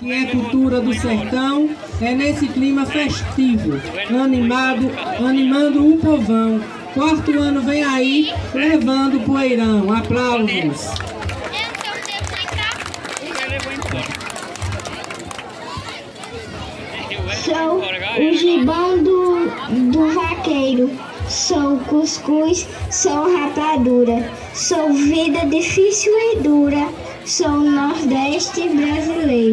que é cultura do sertão, é nesse clima festivo, animado, animando o povão. Quarto ano vem aí, levando poeirão. Aplausos. Sou o gibão do, do vaqueiro, sou cuscuz, sou rapadura, sou vida difícil e dura, sou nordeste brasileiro.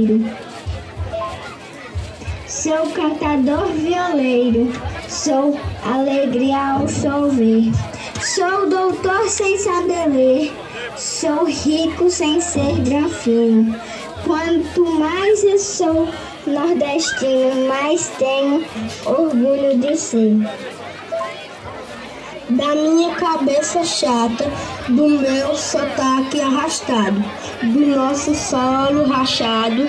Sou cantador violeiro, sou alegria ao chover, sou doutor sem saber ler, sou rico sem ser grafino. Quanto mais eu sou nordestino, mais tenho orgulho de ser. Da minha cabeça chata, do meu sotaque arrastado, do nosso solo rachado,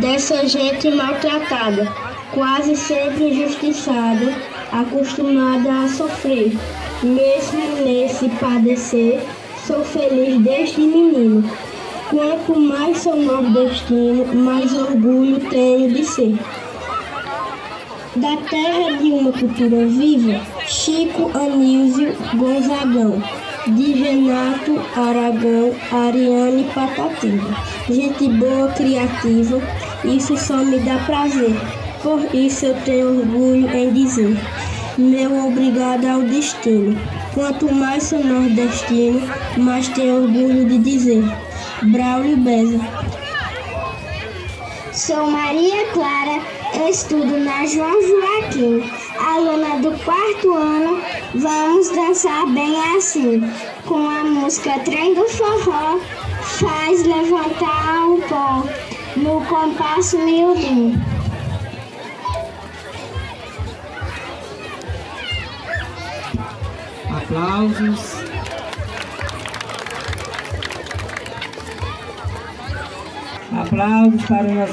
dessa gente maltratada, quase sempre injustiçada, acostumada a sofrer. Mesmo nesse padecer, sou feliz desde menino. Quanto mais sou nordestino, mais orgulho tenho de ser. Da terra de uma cultura viva, Chico Anísio Gonzagão, de Renato Aragão, Ariane Patativa. Gente boa, criativa, isso só me dá prazer, por isso eu tenho orgulho em dizer. Meu obrigado ao destino. Quanto mais sou nordestino, mais tenho orgulho de dizer. Braulio Beza. Sou Maria Clara, estudo na João Joaquim, aluna do quarto ano. Vamos dançar bem assim, com a música Trem do Forró, faz levantar o pó, no compasso miudinho. Aplausos. Aplausos para o nosso